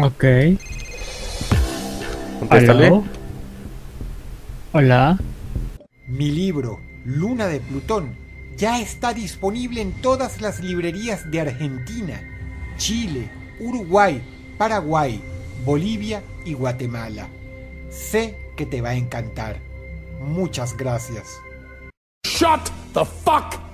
Ok. Contéstale. Hola. Mi libro, Luna de Plutón, ya está disponible en todas las librerías de Argentina, Chile, Uruguay, Paraguay, Bolivia y Guatemala. Sé que te va a encantar. Muchas gracias. Shut the fuck!